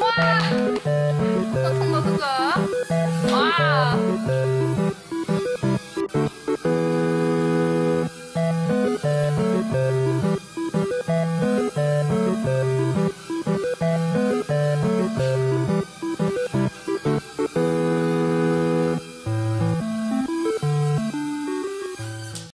와! 나 통과 그거.